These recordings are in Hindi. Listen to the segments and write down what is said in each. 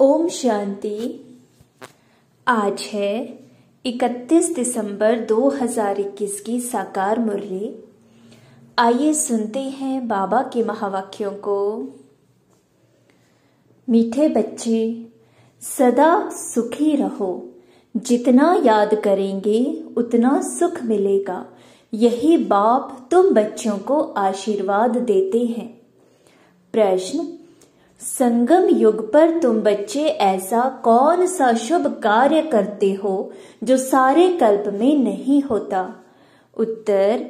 ओम शांति। आज है 31 दिसंबर 2021 की साकार मुरली आइए सुनते हैं बाबा के महावाक्यों को। मीठे बच्चे, सदा सुखी रहो। जितना याद करेंगे, उतना सुख मिलेगा। यही बाप तुम बच्चों को आशीर्वाद देते हैं। प्रश्न संगम युग पर तुम बच्चे ऐसा कौन सा शुभ कार्य करते हो जो सारे कल्प में नहीं होता? उत्तर,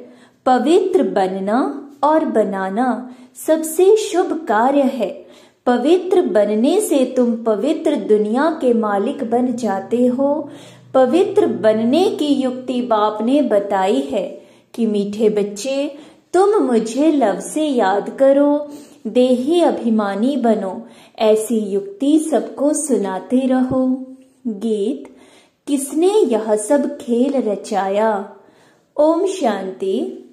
पवित्र बनना और बनाना सबसे शुभ कार्य है। पवित्र बनने से तुम पवित्र दुनिया के मालिक बन जाते हो। पवित्र बनने की युक्ति बाप ने बताई है कि मीठे बच्चे, तुम मुझे लव से याद करो देही अभिमानी बनो, ऐसी युक्ति सबको सुनाते रहो। गीत, किसने यह सब खेल रचाया? ओम शांति।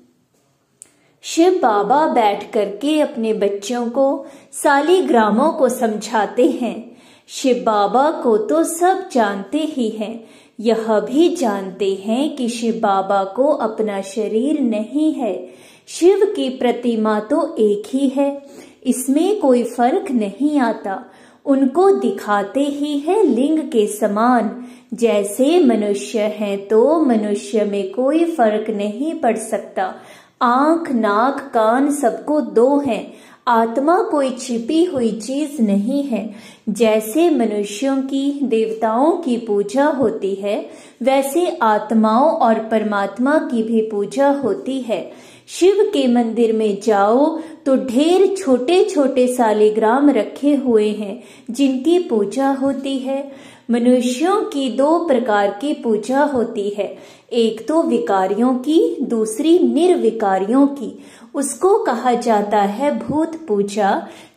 शिव बाबा बैठ करके अपने बच्चों को, साली सालीग्रामों को समझाते हैं। शिव बाबा को तो सब जानते ही हैं। यह भी जानते हैं कि शिव बाबा को अपना शरीर नहीं है। शिव की प्रतिमा तो एक ही है, इसमें कोई फ़र्क नहीं आता। उनको दिखाते ही है लिंग के समान। जैसे मनुष्य हैं तो मनुष्य में कोई फ़र्क नहीं पड़ सकता। आँख, नाक, कान सबको दो हैं। आत्मा कोई छिपी हुई चीज़ नहीं है। जैसे मनुष्यों की देवताओं की पूजा होती है, वैसे आत्माओं और परमात्मा की भी पूजा होती है। शिव के मंदिर में जाओ तो ढेर छोटे छोटे सालिग्राम रखे हुए हैं, जिनकी पूजा होती है। मनुष्यों की दो प्रकार की पूजा होती है एक तो विकारियों की, दूसरी निर्विकारियों की। उसको कहा जाता है भूत पूजा,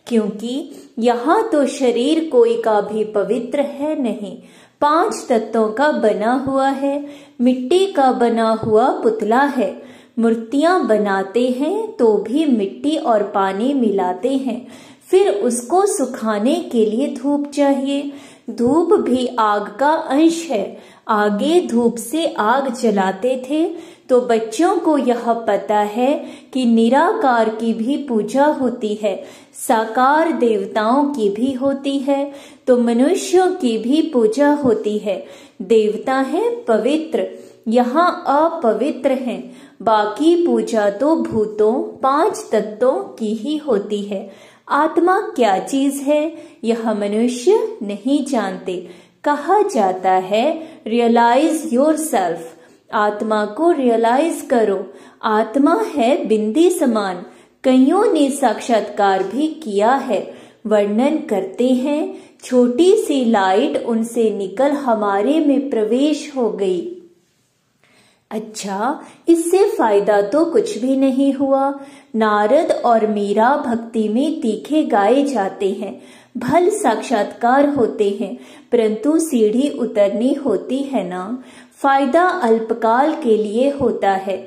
क्योंकि यहाँ तो शरीर कोई का भी पवित्र है नहीं। पाँच तत्वों का बना हुआ है, मिट्टी का बना हुआ पुतला है। मूर्तियाँ बनाते हैं तो भी मिट्टी और पानी मिलाते हैं। फिर उसको सुखाने के लिए धूप चाहिए। धूप भी आग का अंश है। आगे धूप से आग जलाते थे तो बच्चों को यह पता है कि निराकार की भी पूजा होती है, साकार देवताओं की भी होती है तो मनुष्यों की भी पूजा होती है। देवता है पवित्र, यहाँ अपवित्र हैं, बाकी पूजा तो भूतों, पाँच तत्वों की ही होती है। आत्मा क्या चीज़ है, यह मनुष्य नहीं जानते। कहा जाता है रियलाइज़ योर सेल्फ आत्मा को रियलाइज़ करो। आत्मा है बिंदी समान। कईयों ने साक्षात्कार भी किया है। वर्णन करते हैं। छोटी सी लाइट उनसे निकल हमारे में प्रवेश हो गई। अच्छा इससे फ़ायदा तो कुछ भी नहीं हुआ। नारद और मीरा भक्ति में तीखे गाए जाते हैं। भल साक्षात्कार होते हैं, परंतु सीढ़ी उतरनी होती है ना? फ़ायदा अल्पकाल के लिए होता है।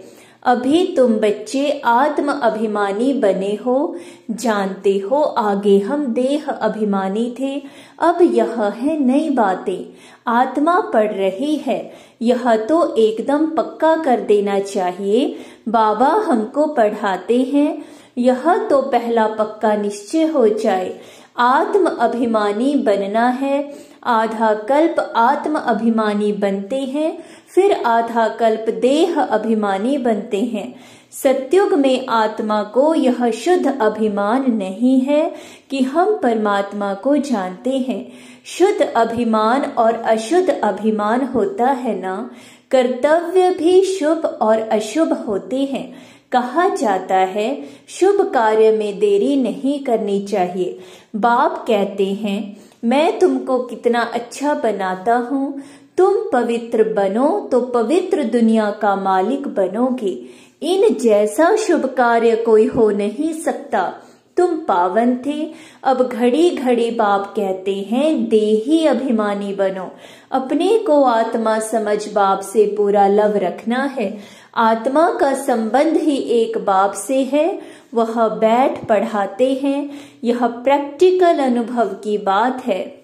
अभी तुम बच्चे आत्म अभिमानी बने हो, जानते हो आगे हम देह अभिमानी थे, अब यह है नई बातें। आत्मा पढ़ रही है, यह तो एकदम पक्का कर देना चाहिए, बाबा हमको पढ़ाते हैं, यह तो पहला पक्का निश्चय हो जाए। आत्म अभिमानी बनना है। आधा कल्प आत्म अभिमानी बनते हैं, फिर आधा कल्प देह अभिमानी बनते हैं। सत्युग में आत्मा को यह शुद्ध अभिमान नहीं है कि हम परमात्मा को जानते हैं। शुद्ध अभिमान और अशुद्ध अभिमान होता है ना? कर्तव्य भी शुभ और अशुभ होते हैं। कहा जाता है, शुभ कार्य में देरी नहीं करनी चाहिए। बाप कहते हैं, मैं तुमको कितना अच्छा बनाता हूँ। तुम पवित्र बनो तो पवित्र दुनिया का मालिक बनोगे। इन जैसा शुभ कार्य कोई हो नहीं सकता। तुम पावन थे, अब घड़ी घड़ी बाप कहते हैं, देही अभिमानी बनो। अपने को आत्मा समझ बाप से पूरा लव रखना है। आत्मा का संबंध ही एक बाप से है, वह बैठ पढ़ाते हैं, यह प्रैक्टिकल अनुभव की बात है।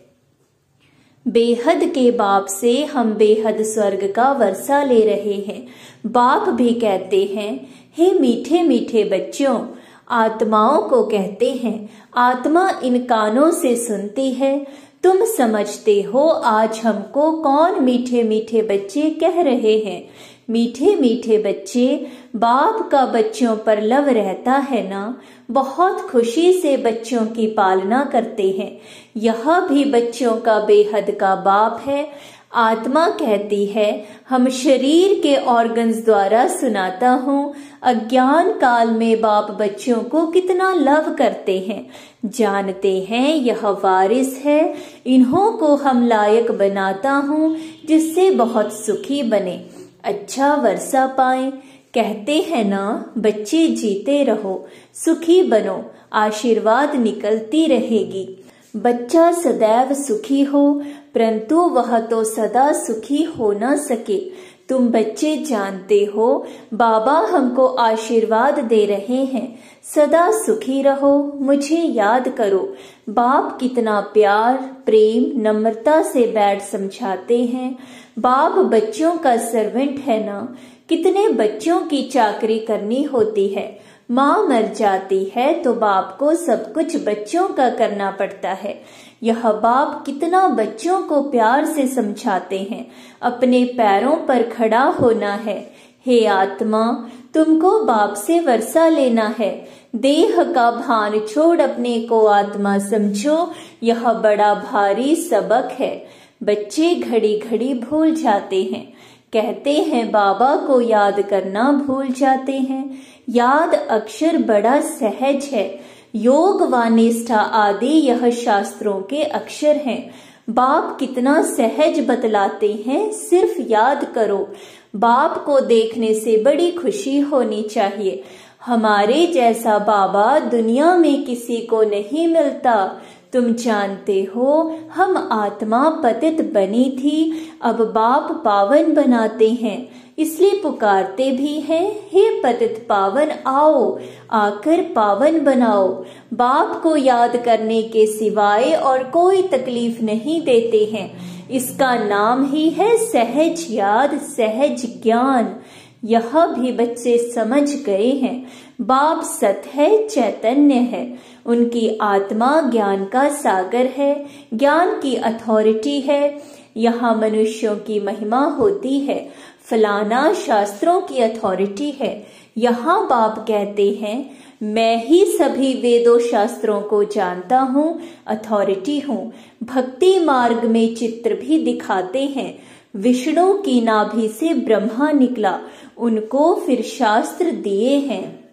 बेहद के बाप से हम बेहद स्वर्ग का वर्षा ले रहे हैं, बाप भी कहते हैं, हे मीठे मीठे बच्चों, आत्माओं को कहते हैं, आत्मा इन कानों से सुनती है, तुम समझते हो आज हमको कौन मीठे मीठे बच्चे कह रहे हैं मीठे मीठे बच्चे बाप का बच्चों पर लव रहता है ना? बहुत खुशी से बच्चों की पालना करते हैं। यह भी बच्चों का बेहद का बाप है। आत्मा कहती है, हम शरीर के ऑर्गन्स द्वारा सुनाता हूँ। अज्ञान काल में बाप बच्चों को कितना लव करते हैं। जानते हैं यह वारिस है। इन्हों को हम लायक बनाता हूँ, जिससे बहुत सुखी बने। अच्छा वर्षा पाए। कहते हैं ना, बच्चे जीते रहो, सुखी बनो, आशीर्वाद निकलती रहेगी। बच्चा सदैव सुखी हो, परंतु वह तो सदा सुखी हो न सके। तुम बच्चे जानते हो, बाबा हमको आशीर्वाद दे रहे हैं। सदा सुखी रहो, मुझे याद करो। बाप कितना प्यार, प्रेम, नम्रता से बैठ समझाते हैं। बाप बच्चों का सर्वेंट है ना? कितने बच्चों की चाकरी करनी होती है? माँ मर जाती है तो बाप को सब कुछ बच्चों का करना पड़ता है। यह बाप कितना बच्चों को प्यार से समझाते हैं। अपने पैरों पर खड़ा होना है। हे आत्मा, तुमको बाप से वर्षा लेना है। देह का भान छोड़ अपने को आत्मा समझो। यह बड़ा भारी सबक है। बच्चे घड़ी घड़ी भूल जाते हैं। कहते हैं, बाबा को याद करना भूल जाते हैं। याद अक्षर बड़ा सहज है। योग व निष्ठा आदि यह शास्त्रों के अक्षर हैं। बाप कितना सहज बतलाते हैं, सिर्फ़ याद करो। बाप को देखने से बड़ी खुशी होनी चाहिए। हमारे जैसा बाबा दुनिया में किसी को नहीं मिलता। तुम जानते हो, हम आत्मा पतित बनी थी, अब बाप पावन बनाते हैं। इसलिए पुकारते भी हैं, हे पतित पावन, आओ, आकर पावन बनाओ। बाप को याद करने के सिवाय और कोई तकलीफ़ नहीं देते हैं। इसका नाम ही है सहज याद, सहज ज्ञान। यह भी बच्चे समझ गए हैं। बाप सत है चैतन्य है। उनकी आत्मा ज्ञान का सागर है। ज्ञान की अथॉरिटी है। यहाँ मनुष्यों की महिमा होती है। फलाना शास्त्रों की अथॉरिटी है। यहाँ बाप कहते हैं, मैं ही सभी वेदों शास्त्रों को जानता हूँ, अथॉरिटी हूँ। भक्ति मार्ग में चित्र भी दिखाते हैं। विष्णु की नाभि से ब्रह्मा निकला। उनको फिर शास्त्र दिए हैं।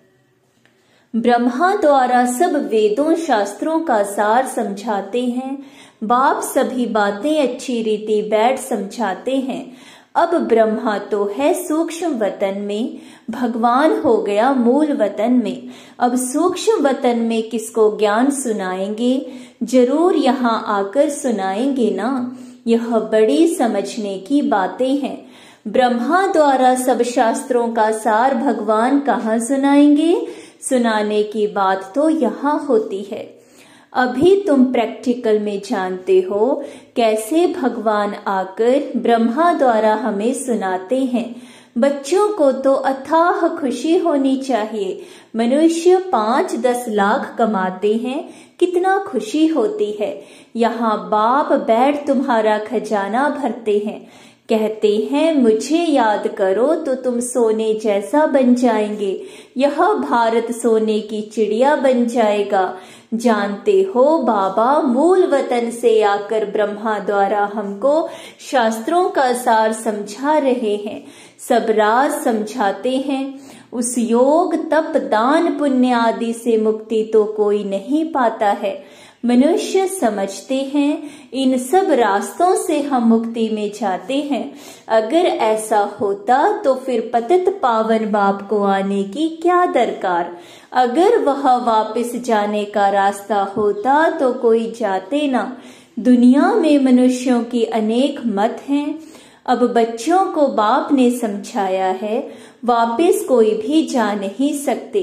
ब्रह्मा द्वारा सब वेदों शास्त्रों का सार समझाते हैं। बाप सभी बातें अच्छी रीति बैठ समझाते हैं। अब ब्रह्मा तो है सूक्ष्म वतन में, भगवान हो गया मूल वतन में। अब सूक्ष्म वतन में किसको ज्ञान सुनाएँगे? ज़रूर यहाँ आकर सुनाएँगे ना। यह बड़ी समझने की बातें हैं। ब्रह्मा द्वारा सब शास्त्रों का सार भगवान कहाँ सुनाएँगे? सुनाने की बात तो यहाँ होती है। अभी तुम प्रैक्टिकल में जानते हो कैसे भगवान आकर ब्रह्मा द्वारा हमें सुनाते हैं। बच्चों को तो अथाह खुशी होनी चाहिए। मनुष्य पाँच दस लाख कमाते हैं, कितना खुशी होती है। यहाँ बाप बैठ तुम्हारा खजाना भरते हैं। कहते हैं, मुझे याद करो तो तुम सोने जैसा बन जाएँगे। यह भारत सोने की चिड़िया बन जाएगा। जानते हो, बाबा, मूल वतन से आकर ब्रह्मा द्वारा हमको शास्त्रों का सार समझा रहे हैं। सब राज समझाते हैं। उस योग, तप, दान, पुण्य आदि से मुक्ति तो कोई नहीं पाता है। मनुष्य समझते हैं, इन सब रास्तों से हम मुक्ति में जाते हैं। अगर ऐसा होता तो फिर पतित पावन बाप को आने की क्या दरकार? अगर वह वापस जाने का रास्ता होता तो कोई जाते ना। दुनिया में मनुष्यों की अनेक मत हैं। अब बच्चों को बाप ने समझाया है, वापस कोई भी जा नहीं सकते।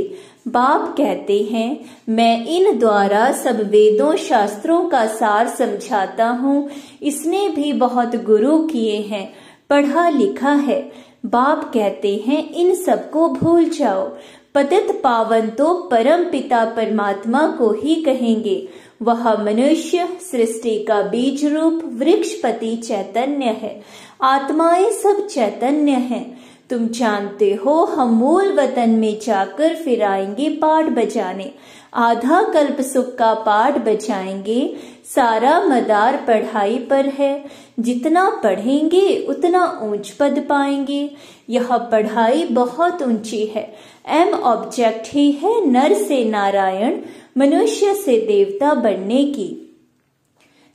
बाप कहते हैं, मैं इन द्वारा सब वेदों शास्त्रों का सार समझाता हूँ, इसने भी बहुत गुरु किए हैं, पढ़ा लिखा है। बाप कहते हैं, इन सबको भूल जाओ। पतित पावन तो परम पिता परमात्मा को ही कहेंगे। वह मनुष्य सृष्टि का बीज रूप वृक्षपति चैतन्य है। आत्माएँ सब चैतन्य हैं। तुम जानते हो, हम मूल वतन में जाकर फिर आएँगे पाठ बजाने। आधा कल्प सुख का पाठ बजाएँगे। सारा मदार पढ़ाई पर है। जितना पढ़ेंगे, उतना ऊंच पद पाएँगे। यह पढ़ाई बहुत ऊँची है। एम ऑब्जेक्ट ही है नर से नारायण। मनुष्य से देवता बनने की।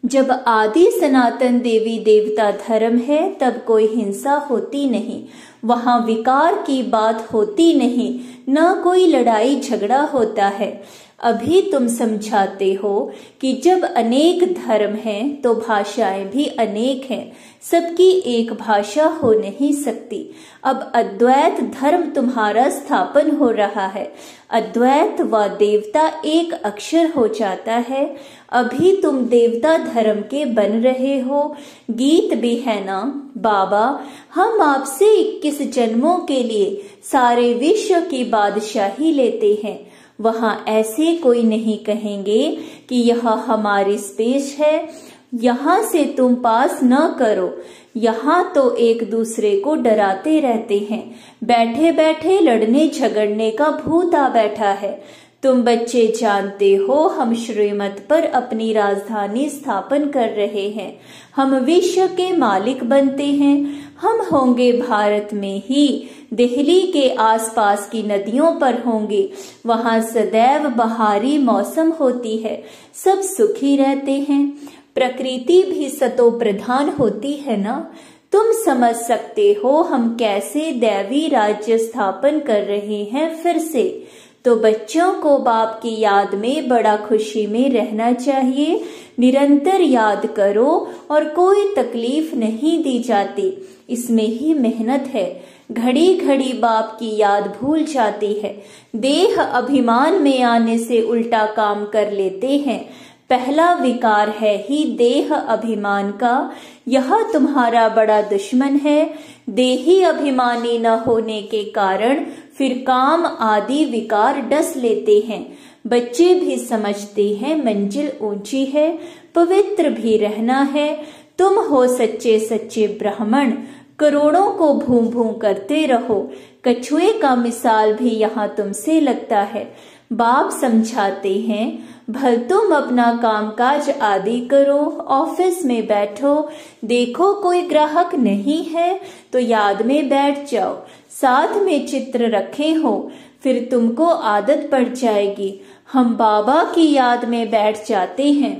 जब आदि सनातन देवी देवता धर्म है, तब कोई हिंसा होती नहीं। वहाँ विकार की बात होती नहीं, न कोई लड़ाई झगड़ा होता है। अभी तुम समझाते हो कि जब अनेक धर्म हैं तो भाषाएँ भी अनेक हैं। सबकी एक भाषा हो नहीं सकती। अब अद्वैत धर्म तुम्हारा स्थापन हो रहा है। अद्वैत व देवता एक अक्षर हो जाता है। अभी तुम देवता धर्म के बन रहे हो। गीत भी है ना? बाबा, हम आपसे इक्कीस जन्मों के लिए सारे विश्व की बादशाही लेते हैं। वहाँ ऐसे कोई नहीं कहेंगे कि यह हमारी स्पेस है। यहाँ से तुम पास न करो। यहाँ तो एक दूसरे को डराते रहते हैं। बैठे बैठे लड़ने झगड़ने का भूत आ बैठा है। तुम बच्चे जानते हो, हम श्रीमत पर अपनी राजधानी स्थापन कर रहे हैं। हम विश्व के मालिक बनते हैं। हम होंगे भारत में ही। दिल्ली के आसपास की नदियों पर होंगे। वहाँ सदैव बहारी मौसम होती है। सब सुखी रहते हैं। प्रकृति भी सतो प्रधान होती है ना? तुम समझ सकते हो हम कैसे दैवी राज्य स्थापन कर रहे हैं फिर से। तो बच्चों को बाप की याद में बड़ा खुशी में रहना चाहिए। निरंतर याद करो और कोई तकलीफ़ नहीं दी जाती। इसमें ही मेहनत है। घड़ी घड़ी बाप की याद भूल जाती है। देह अभिमान में आने से उल्टा काम कर लेते हैं। पहला विकार है ही देह अभिमान का। यह तुम्हारा बड़ा दुश्मन है। देही अभिमानी न होने के कारण फिर काम आदि विकार डस लेते हैं। बच्चे भी समझते हैं, मंजिल ऊँची है, पवित्र भी रहना है। तुम हो सच्चे सच्चे ब्राह्मण, करोड़ों को भूम भूम करते रहो। कछुए का मिसाल भी यहाँ तुमसे लगता है। बाप समझाते हैं भल तुम अपना कामकाज आदि करो, ऑफ़िस में बैठो, देखो कोई ग्राहक नहीं है तो याद में बैठ जाओ, साथ में चित्र रखे हो, फिर तुमको आदत पड़ जाएगी, हम बाबा की याद में बैठ जाते हैं।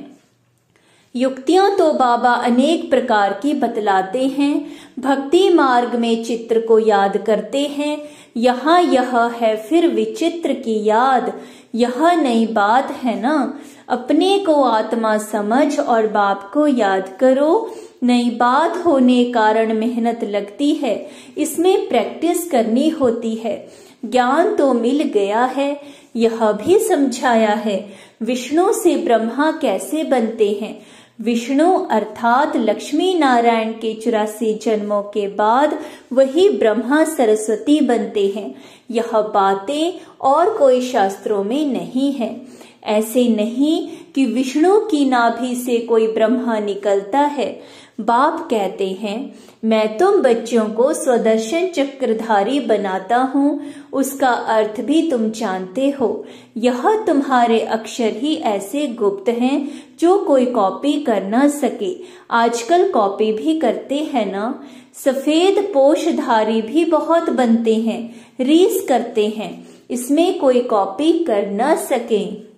युक्तियाँ तो बाबा अनेक प्रकार की बतलाते हैं, भक्ति मार्ग में चित्र को याद करते हैं यहाँ यह है फिर विचित्र की याद। यह नई बात है ना? अपने को आत्मा समझ और बाप को याद करो। नई बात होने कारण मेहनत लगती है। इसमें प्रैक्टिस करनी होती है। ज्ञान तो मिल गया है। यह भी समझाया है। विष्णु से ब्रह्मा कैसे बनते हैं? विष्णु अर्थात लक्ष्मी नारायण के चौरासी जन्मों के बाद वही ब्रह्मा सरस्वती बनते हैं। यह बातें और कोई शास्त्रों में नहीं है। ऐसे नहीं कि विष्णु की नाभि से कोई ब्रह्मा निकलता है। बाप कहते हैं, मैं तुम बच्चों को स्वदर्शन चक्रधारी बनाता हूँ। उसका अर्थ भी तुम जानते हो। यह तुम्हारे अक्षर ही ऐसे गुप्त हैं जो कोई कॉपी कर ना सके। आजकल कॉपी भी करते हैं ना। सफ़ेद पोषधारी भी बहुत बनते हैं, रीस करते हैं। इसमें कोई कॉपी कर न सके।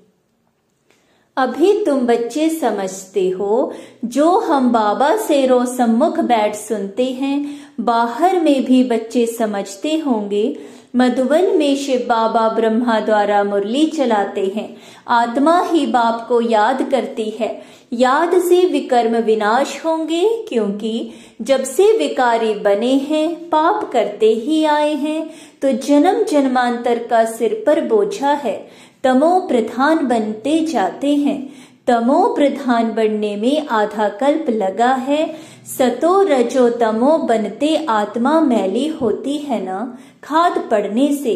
अभी तुम बच्चे समझते हो, जो हम बाबा से रो सम्मुख बैठ सुनते हैं, बाहर में भी बच्चे समझते होंगे। मधुबन में शिव बाबा ब्रह्मा द्वारा मुरली चलाते हैं। आत्मा ही बाप को याद करती है। याद से विकर्म विनाश होंगे, क्योंकि जब से विकारी बने हैं, पाप करते ही आए हैं तो जन्म जन्मांतर का सिर पर बोझा है। तमो प्रधान बनते जाते हैं। तमो प्रधान बनने में आधा कल्प लगा है। सतो रजो तमो बनते आत्मा मैली होती है ना? खाद पड़ने से।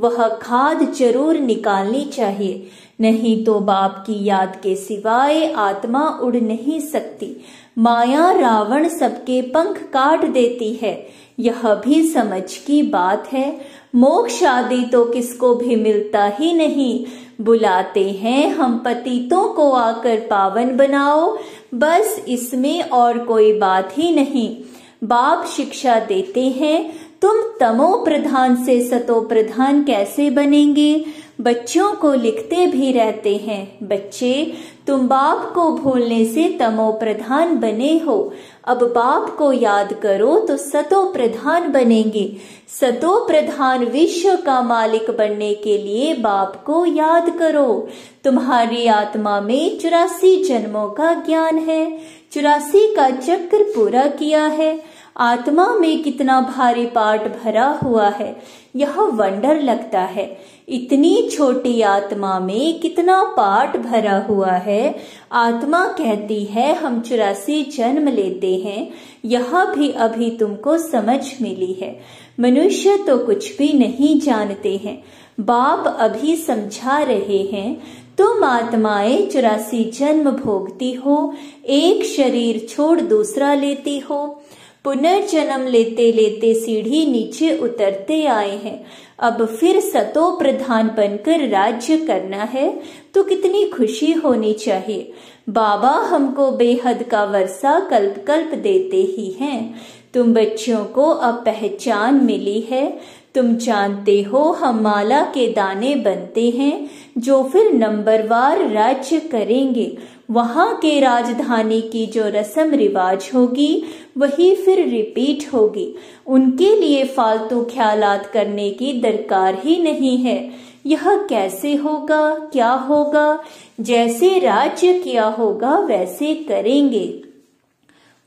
वह खाद ज़रूर निकालनी चाहिए। नहीं तो बाप की याद के सिवाय आत्मा उड़ नहीं सकती। माया रावण सबके पंख काट देती है। यह भी समझ की बात है। मोक्ष आदि तो किसको भी मिलता ही नहीं। बुलाते हैं हम पतितों को आकर पावन बनाओ। बस इसमें और कोई बात ही नहीं। बाप शिक्षा देते हैं। तुम तमो प्रधान से सतो प्रधान कैसे बनेंगे? बच्चों को लिखते भी रहते हैं। बच्चे, तुम बाप को भूलने से तमो प्रधान बने हो। अब बाप को याद करो तो सतो प्रधान बनेंगे। सतो प्रधान विश्व का मालिक बनने के लिए बाप को याद करो। तुम्हारी आत्मा में चुरासी जन्मों का ज्ञान है। चुरासी का चक्र पूरा किया है। आत्मा में कितना भारी पाठ भरा हुआ है, यह वंडर लगता है। इतनी छोटी आत्मा में कितना पाठ भरा हुआ है। आत्मा कहती है, हम चुरासी जन्म लेते हैं, यह भी अभी तुमको समझ मिली है। मनुष्य तो कुछ भी नहीं जानते हैं। बाप अभी समझा रहे हैं, तुम आत्माएँ चुरासी जन्म भोगती हो, एक शरीर छोड़ दूसरा लेती हो। पुनर्जन्म लेते लेते सीढ़ी नीचे उतरते आए हैं। अब फिर सतो प्रधान बनकर राज्य करना है तो कितनी खुशी होनी चाहिए। बाबा हमको बेहद का वर्षा कल्प कल्प देते ही हैं। तुम बच्चों को अब पहचान मिली है। तुम जानते हो हम माला के दाने बनते हैं, जो फिर नंबरवार राज्य करेंगे। वहाँ के राजधानी की जो रस्म रिवाज होगी, वही फिर रिपीट होगी। उनके लिए फालतू ख्यालात करने की दरकार ही नहीं है। यह कैसे होगा, क्या होगा, जैसे राज्य किया होगा, वैसे करेंगे।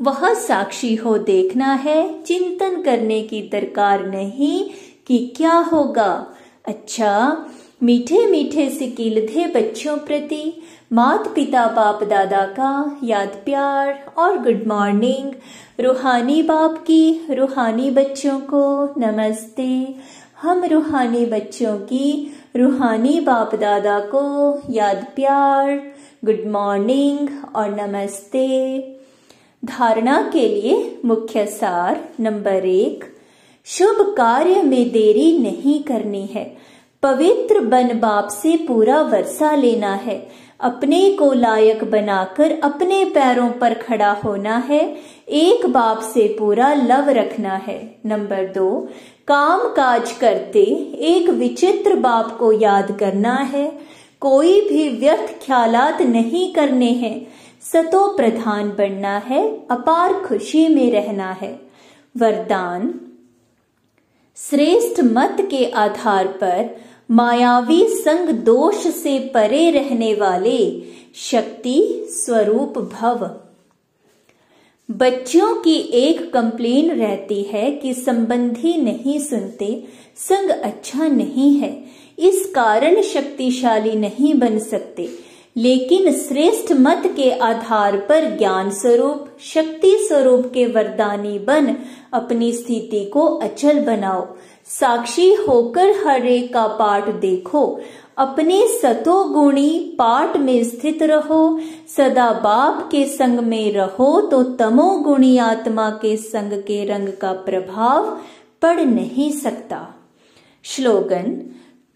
वह साक्षी हो देखना है, चिंतन करने की दरकार नहीं कि क्या होगा। अच्छा मीठे मीठे से किलधे बच्चों प्रति। मात पिता बाप दादा का याद प्यार और गुड मॉर्निंग रूहानी बाप की रूहानी बच्चों को नमस्ते। हम रूहानी बच्चों की रूहानी बाप दादा को याद प्यार गुड मॉर्निंग और नमस्ते। धारणा के लिए मुख्य सार नंबर एक, शुभ कार्य में देरी नहीं करनी है। पवित्र बन बाप से पूरा वर्षा लेना है। अपने को लायक बनाकर अपने पैरों पर खड़ा होना है। एक बाप से पूरा लव रखना है। नंबर दो, काम काज करते एक विचित्र बाप को याद करना है। कोई भी व्यर्थ ख्यालात नहीं करने हैं। सतो प्रधान बनना है, अपार खुशी में रहना है। वरदान, श्रेष्ठ मत के आधार पर मायावी संग दोष से परे रहने वाले शक्ति स्वरूप भव। बच्चों की एक कंप्लेन रहती है कि संबंधी नहीं सुनते, संग अच्छा नहीं है। इस कारण शक्तिशाली नहीं बन सकते। लेकिन श्रेष्ठ मत के आधार पर ज्ञान स्वरूप, शक्ति स्वरूप के वरदानी बन अपनी स्थिति को अचल बनाओ। साक्षी होकर हरे का पाठ देखो। अपने सतोगुणी पाठ में स्थित रहो। सदा बाप के संग में रहो तो तमोगुणी आत्मा के संग के रंग का प्रभाव पड़ नहीं सकता। श्लोगन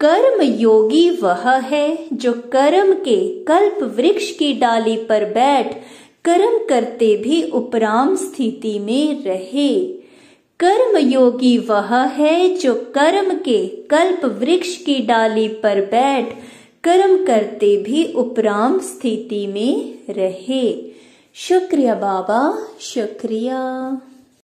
कर्म योगी वह है जो कर्म के कल्प वृक्ष की डाली पर बैठ कर्म करते भी उपराम स्थिति में रहे। कर्म योगी वह है जो कर्म के कल्प वृक्ष की डाली पर बैठ कर्म करते भी उपराम स्थिति में रहे। शुक्रिया बाबा, शुक्रिया।